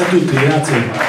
Grazie a tutti.